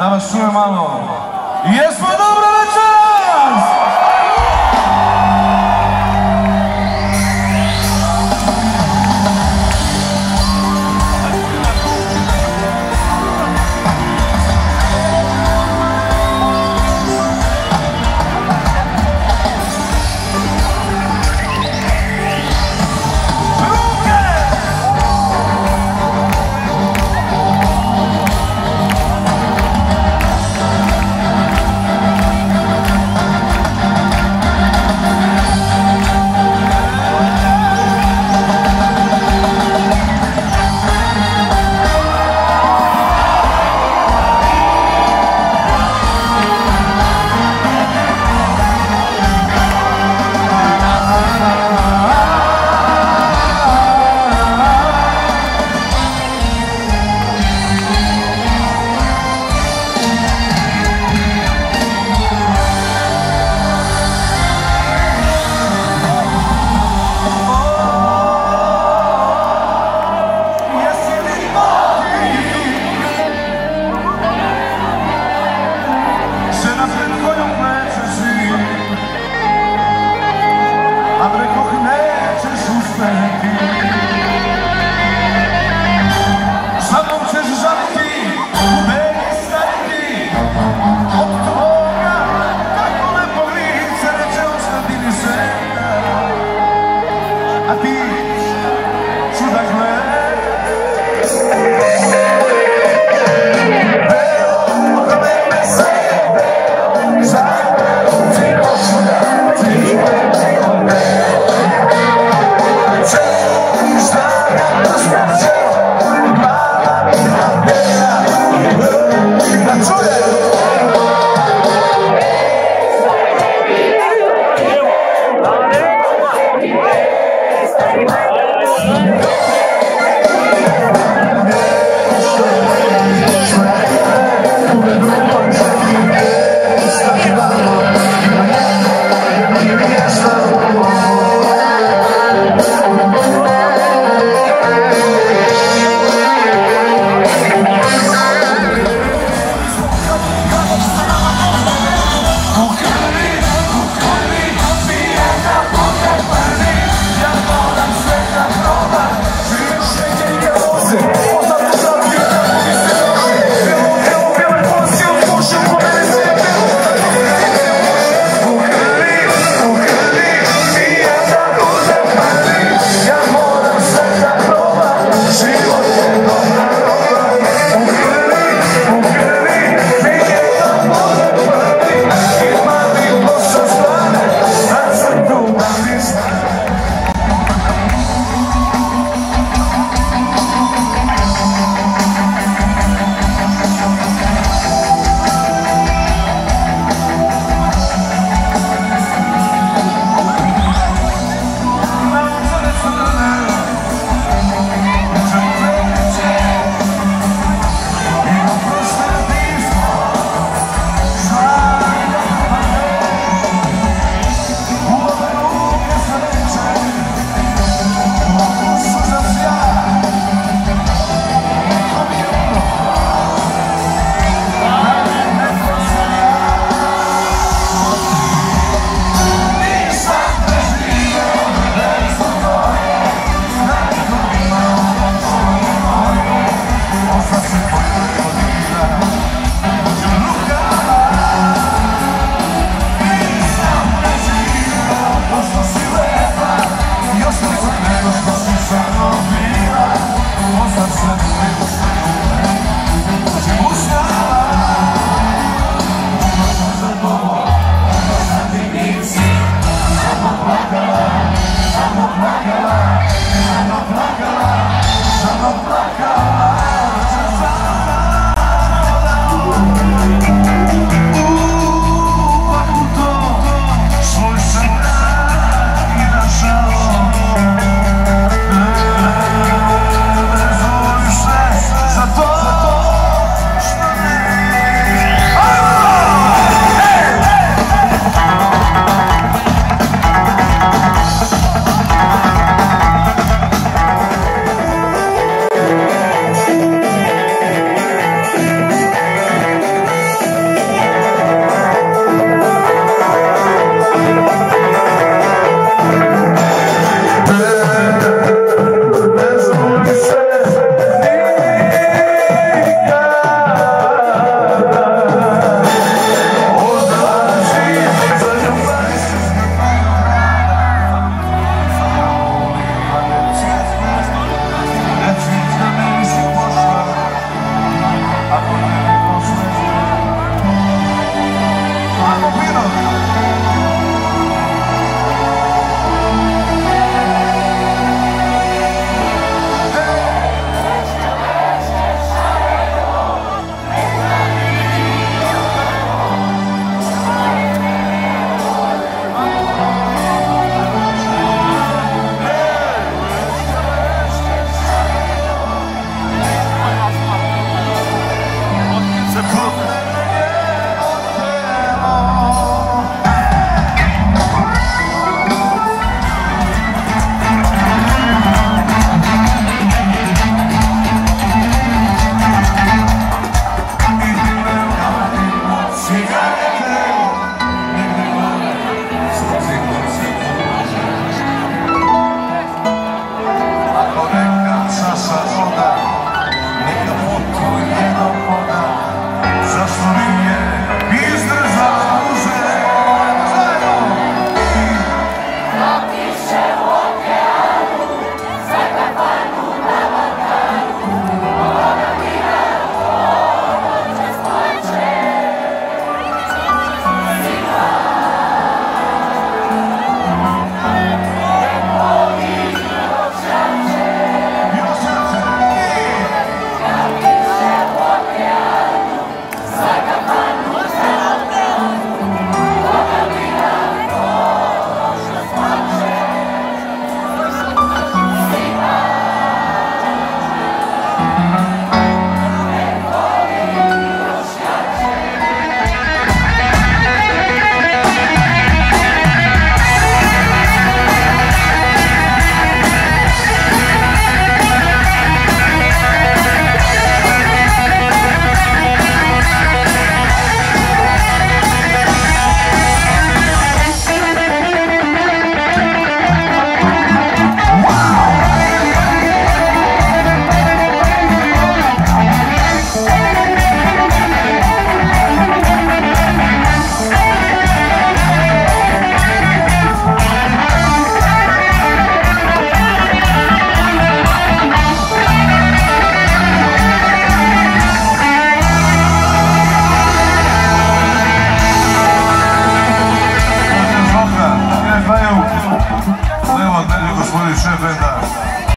Da vas čuje malo. Jesmo dobro?